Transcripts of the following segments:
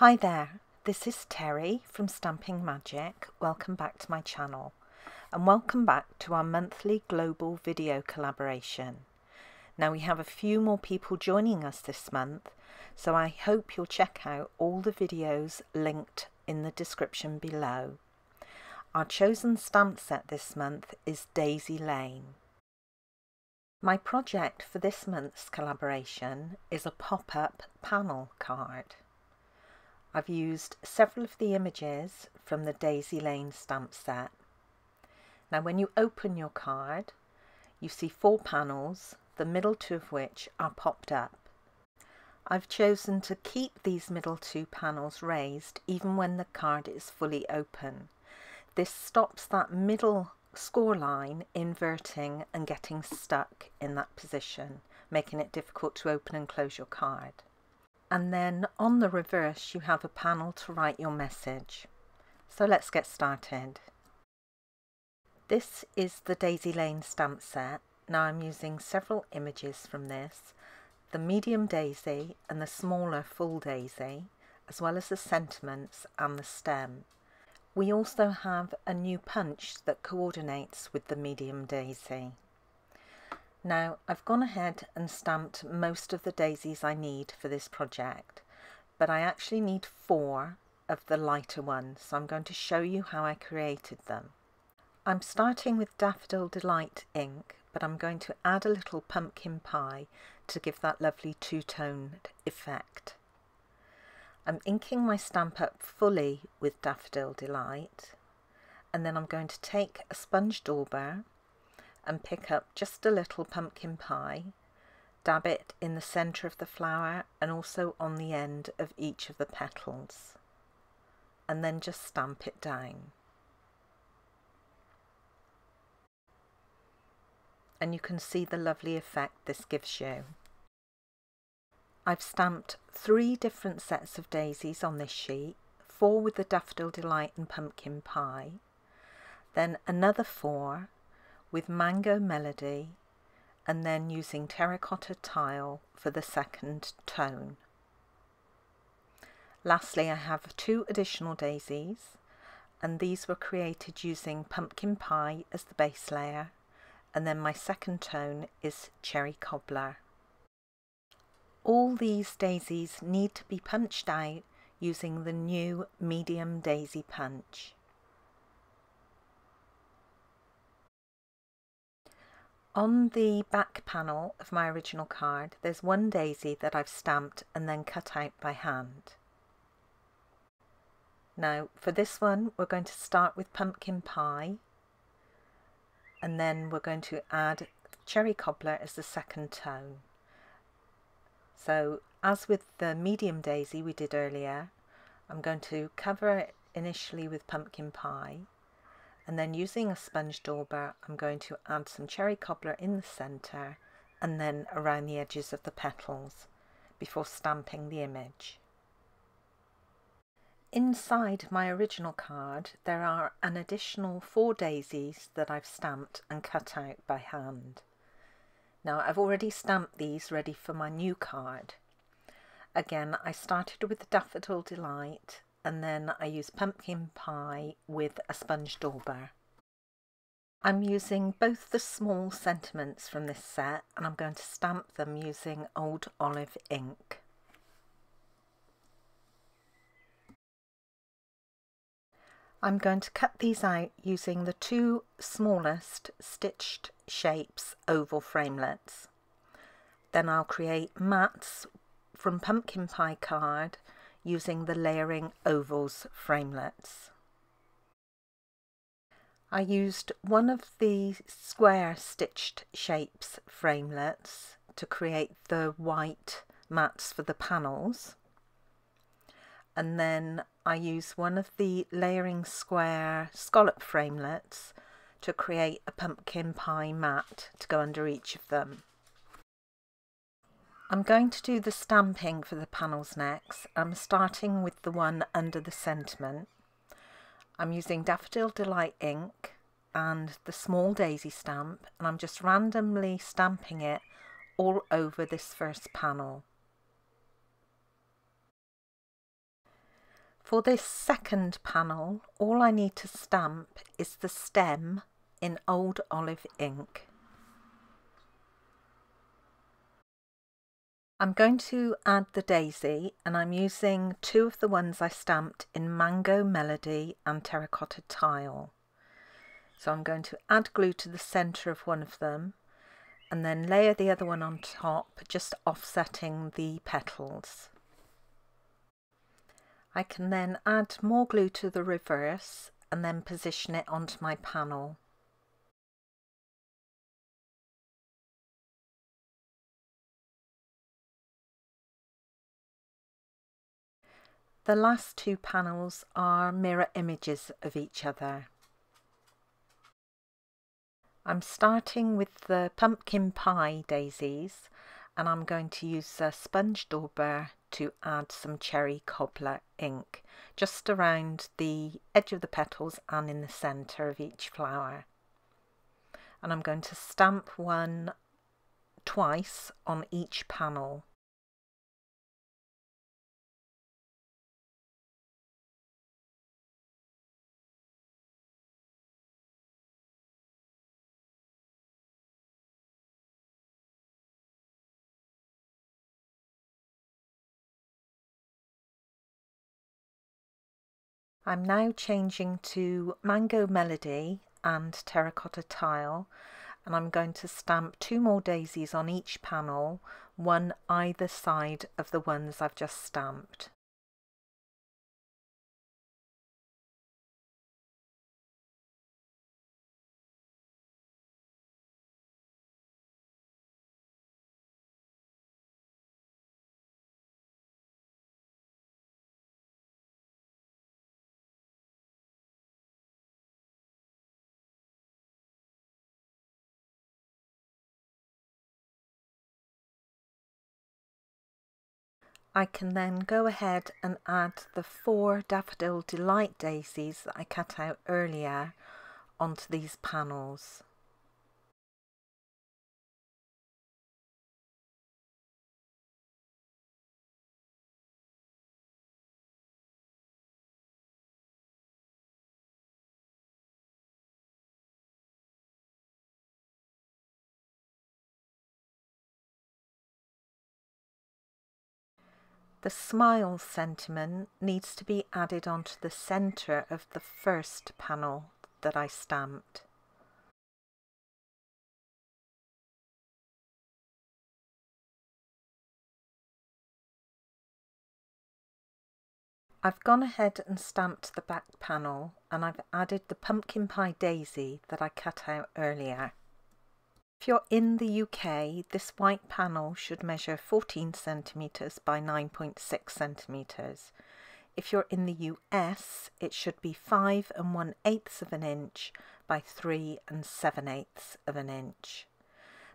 Hi there, this is Teri from Stampin' Magic. Welcome back to my channel and welcome back to our monthly global video collaboration. Now we have a few more people joining us this month so I hope you'll check out all the videos linked in the description below. Our chosen stamp set this month is Daisy Lane. My project for this month's collaboration is a pop-up panel card. I've used several of the images from the Daisy Lane stamp set. Now when you open your card, you see four panels, the middle two of which are popped up. I've chosen to keep these middle two panels raised even when the card is fully open. This stops that middle score line inverting and getting stuck in that position, making it difficult to open and close your card. And then on the reverse you have a panel to write your message. So let's get started. This is the Daisy Lane stamp set. Now I'm using several images from this, the medium daisy and the smaller full daisy, as well as the sentiments and the stem. We also have a new punch that coordinates with the medium daisy. Now I've gone ahead and stamped most of the daisies I need for this project, but I actually need four of the lighter ones, so I'm going to show you how I created them. I'm starting with Daffodil Delight ink, but I'm going to add a little pumpkin pie to give that lovely two-toned effect. I'm inking my stamp up fully with Daffodil Delight and then I'm going to take a sponge dauber and pick up just a little pumpkin pie, dab it in the centre of the flower and also on the end of each of the petals and then just stamp it down. And you can see the lovely effect this gives you. I've stamped three different sets of daisies on this sheet, four with the Daffodil Delight and Pumpkin Pie, then another four with Mango Melody, and then using terracotta tile for the second tone. Lastly, I have two additional daisies, and these were created using Pumpkin Pie as the base layer, and then my second tone is Cherry Cobbler. All these daisies need to be punched out using the new medium daisy punch. On the back panel of my original card there's one daisy that I've stamped and then cut out by hand. Now for this one we're going to start with pumpkin pie and then we're going to add cherry cobbler as the second tone. So as with the medium daisy we did earlier, I'm going to cover it initially with pumpkin pie and then using a sponge dauber I'm going to add some cherry cobbler in the centre and then around the edges of the petals before stamping the image. Inside my original card there are an additional four daisies that I've stamped and cut out by hand. Now I've already stamped these ready for my new card. Again, I started with the Daffodil Delight and then I use Pumpkin Pie with a sponge dauber. I'm using both the small sentiments from this set and I'm going to stamp them using Old Olive ink. I'm going to cut these out using the two smallest stitched shapes oval Framelits. Then I'll create mats from pumpkin pie card using the layering ovals Framelits. I used one of the square stitched shapes Framelits to create the white mats for the panels and then I use one of the layering square scallop Framelits to create a pumpkin pie mat to go under each of them. I'm going to do the stamping for the panels next. I'm starting with the one under the sentiment. I'm using Daffodil Delight ink and the small daisy stamp and I'm just randomly stamping it all over this first panel. For this second panel, all I need to stamp is the stem in Old Olive ink. I'm going to add the daisy and I'm using two of the ones I stamped in Mango Melody and Terracotta Tile. So I'm going to add glue to the centre of one of them and then layer the other one on top, just offsetting the petals. I can then add more glue to the reverse and then position it onto my panel. The last two panels are mirror images of each other. I'm starting with the pumpkin pie daisies and I'm going to use a sponge dauber to add some cherry cobbler ink just around the edge of the petals and in the centre of each flower. And I'm going to stamp one twice on each panel. I'm now changing to Mango Melody and Terracotta Tile and I'm going to stamp two more daisies on each panel, one either side of the ones I've just stamped. I can then go ahead and add the four Daffodil Delight daisies that I cut out earlier onto these panels. The smile sentiment needs to be added onto the centre of the first panel that I stamped. I've gone ahead and stamped the back panel and I've added the pumpkin pie daisy that I cut out earlier. If you're in the UK, this white panel should measure 14 centimetres by 9.6 centimetres. If you're in the US, it should be 5 and 1 eighths of an inch by 3 and 7 eighths of an inch.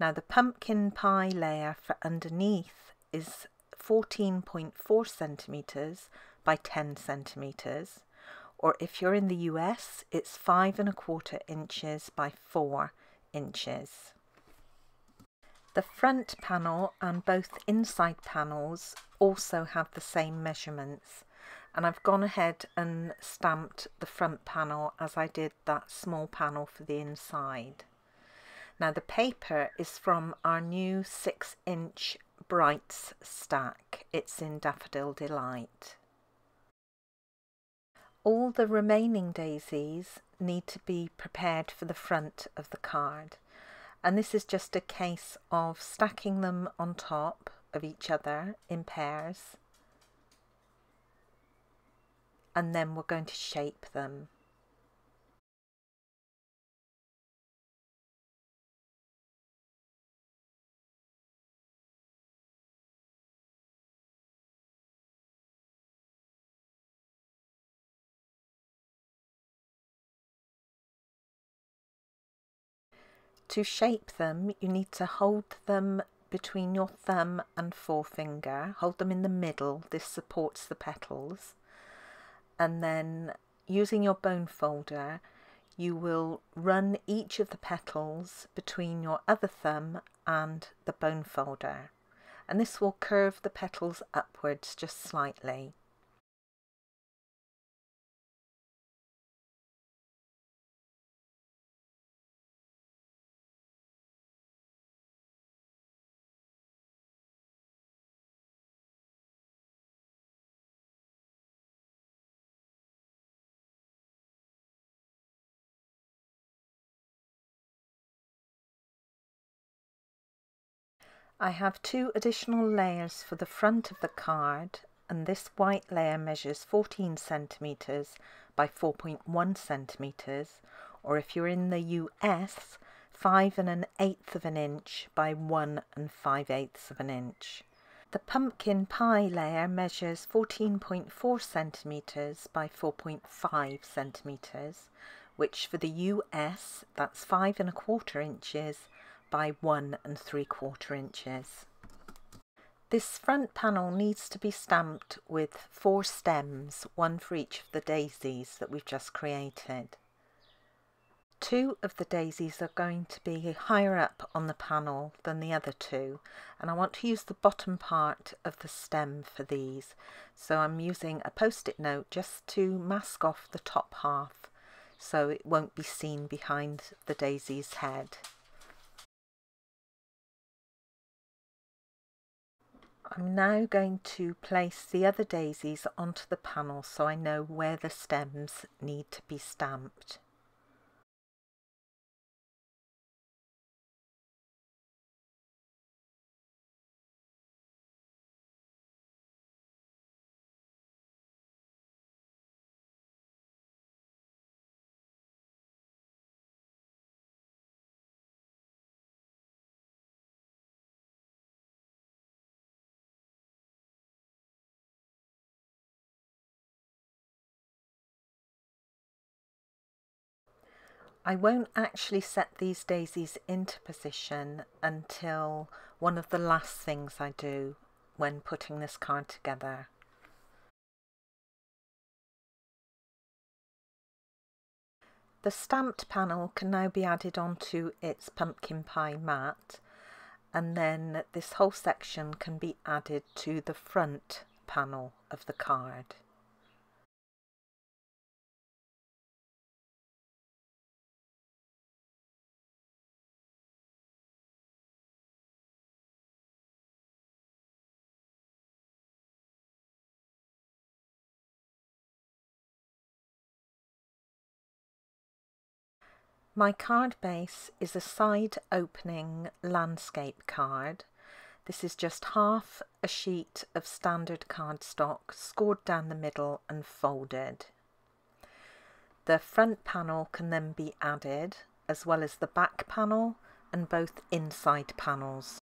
Now the pumpkin pie layer for underneath is 14.4 centimetres by 10 centimetres or if you're in the US it's 5 and a quarter inches by 4 inches. The front panel and both inside panels also have the same measurements and I've gone ahead and stamped the front panel as I did that small panel for the inside. Now the paper is from our new 6 inch Brights stack. It's in Daffodil Delight. All the remaining daisies need to be prepared for the front of the card and this is just a case of stacking them on top of each other in pairs. And then we're going to shape them To shape them, you need to hold them between your thumb and forefinger. Hold them in the middle. This supports the petals. And then using your bone folder, you will run each of the petals between your other thumb and the bone folder. And this will curve the petals upwards just slightly. I have two additional layers for the front of the card and this white layer measures 14 centimeters by 4.1 centimeters or if you're in the US 5 and an eighth of an inch by 1 and 5 eighths of an inch. The pumpkin pie layer measures 14.4 centimeters by 4.5 centimeters which for the US that's 5 and a quarter inches by one and three quarter inches. This front panel needs to be stamped with four stems, one for each of the daisies that we've just created. Two of the daisies are going to be higher up on the panel than the other two and I want to use the bottom part of the stem for these so I'm using a post-it note just to mask off the top half so it won't be seen behind the daisy's head. I'm now going to place the other daisies onto the panel so I know where the stems need to be stamped. I won't actually set these daisies into position until one of the last things I do when putting this card together. The stamped panel can now be added onto its pumpkin pie mat and then this whole section can be added to the front panel of the card. My card base is a side opening landscape card. This is just half a sheet of standard cardstock scored down the middle and folded. The front panel can then be added as well as the back panel and both inside panels.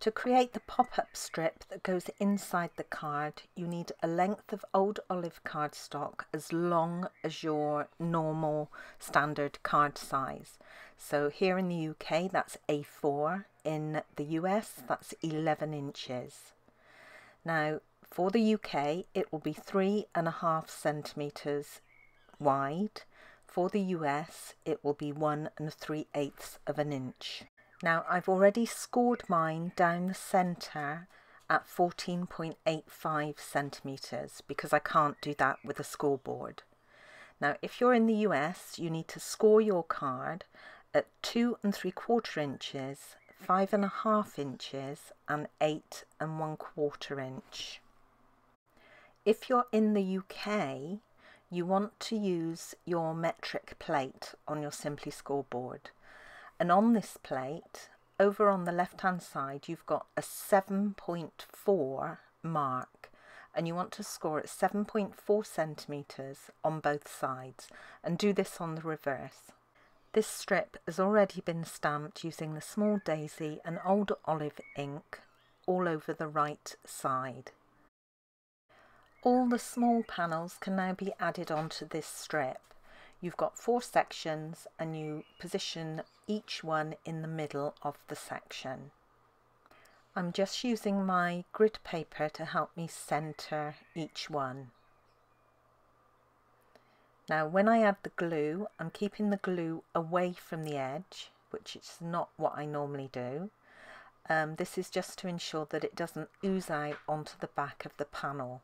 To create the pop-up strip that goes inside the card, you need a length of old olive cardstock as long as your normal standard card size. So here in the UK, that's A4. In the US, that's 11 inches. Now, for the UK, it will be three and a half centimetres wide. For the US, it will be one and three eighths of an inch. Now I've already scored mine down the centre at 14.85 centimetres because I can't do that with a scoreboard. Now if you're in the US you need to score your card at two and three quarter inches, five and a half inches and eight and one quarter inch. If you're in the UK you want to use your metric plate on your Simply scoreboard. And on this plate, over on the left hand side, you've got a 7.4 mark and you want to score at 7.4 centimetres on both sides and do this on the reverse. This strip has already been stamped using the small daisy and old olive ink all over the right side. All the small panels can now be added onto this strip. You've got four sections and you position each one in the middle of the section. I'm just using my grid paper to help me centre each one. Now when I add the glue, I'm keeping the glue away from the edge, which is not what I normally do. Um, this is just to ensure that it doesn't ooze out onto the back of the panel.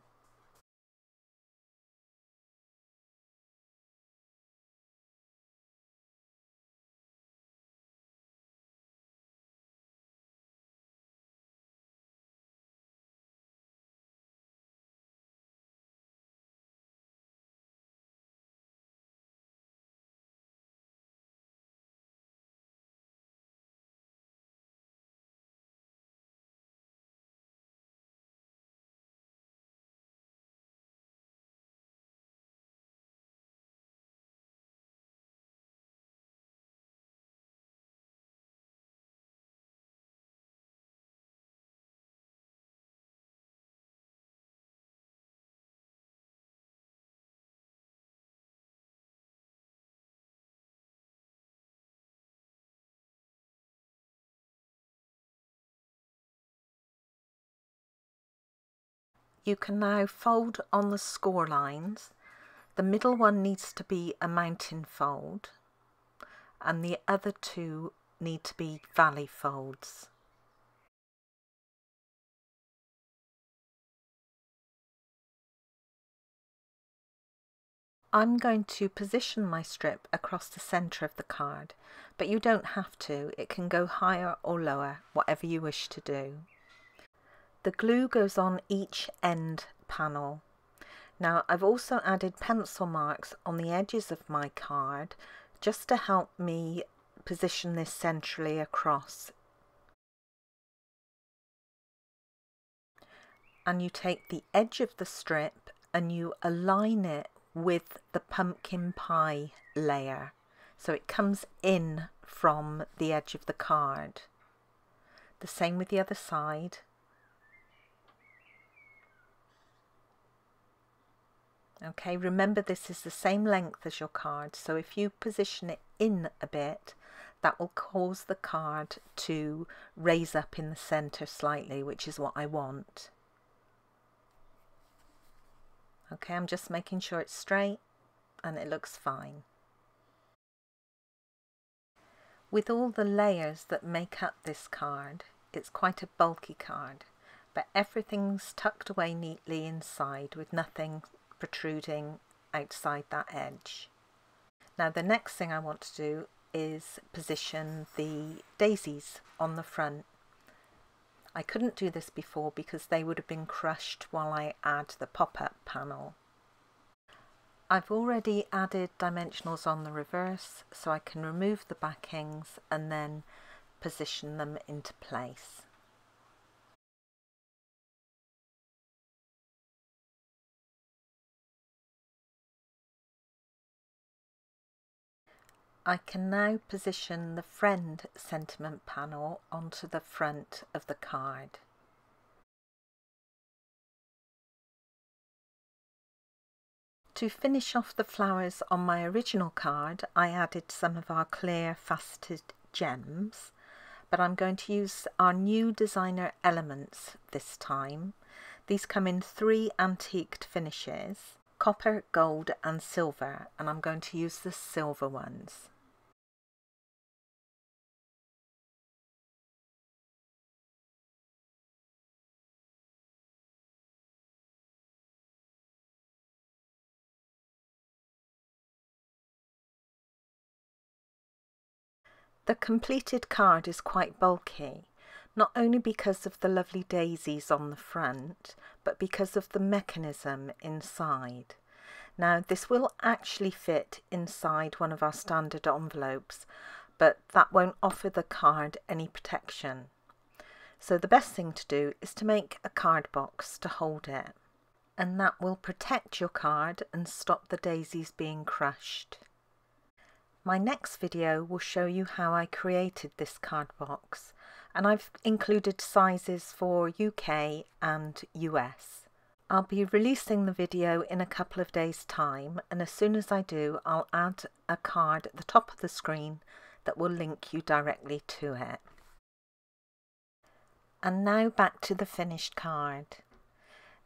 You can now fold on the score lines. The middle one needs to be a mountain fold and the other two need to be valley folds. I'm going to position my strip across the centre of the card, but you don't have to, it can go higher or lower, whatever you wish to do. The glue goes on each end panel. Now I've also added pencil marks on the edges of my card just to help me position this centrally across. And you take the edge of the strip and you align it with the pumpkin pie layer so it comes in from the edge of the card. The same with the other side. Okay, remember this is the same length as your card, so if you position it in a bit, that will cause the card to raise up in the center slightly, which is what I want. Okay, I'm just making sure it's straight and it looks fine. With all the layers that make up this card, it's quite a bulky card, but everything's tucked away neatly inside with nothing protruding outside that edge. Now the next thing I want to do is position the daisies on the front. I couldn't do this before because they would have been crushed while I add the pop-up panel. I've already added dimensionals on the reverse so I can remove the backings and then position them into place. I can now position the friend sentiment panel onto the front of the card. To finish off the flowers on my original card, I added some of our clear faceted gems, but I'm going to use our new designer elements this time. These come in three antiqued finishes, copper, gold and silver, and I'm going to use the silver ones. The completed card is quite bulky, not only because of the lovely daisies on the front, but because of the mechanism inside. Now this will actually fit inside one of our standard envelopes, but that won't offer the card any protection. So the best thing to do is to make a card box to hold it. And that will protect your card and stop the daisies being crushed. My next video will show you how I created this card box and I've included sizes for UK and US. I'll be releasing the video in a couple of days time and as soon as I do I'll add a card at the top of the screen that will link you directly to it. And now back to the finished card.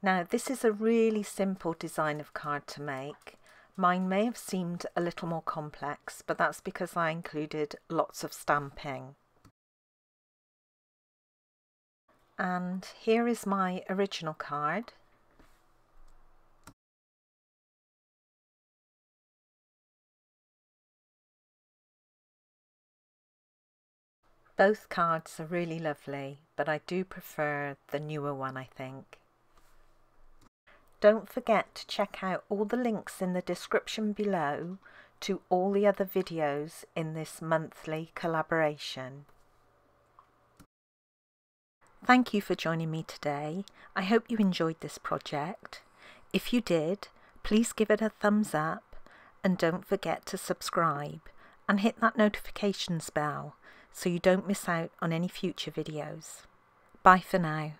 Now this is a really simple design of card to make Mine may have seemed a little more complex, but that's because I included lots of stamping. And here is my original card. Both cards are really lovely, but I do prefer the newer one, I think. Don't forget to check out all the links in the description below to all the other videos in this monthly collaboration. Thank you for joining me today. I hope you enjoyed this project. If you did, please give it a thumbs up and don't forget to subscribe and hit that notifications bell so you don't miss out on any future videos. Bye for now.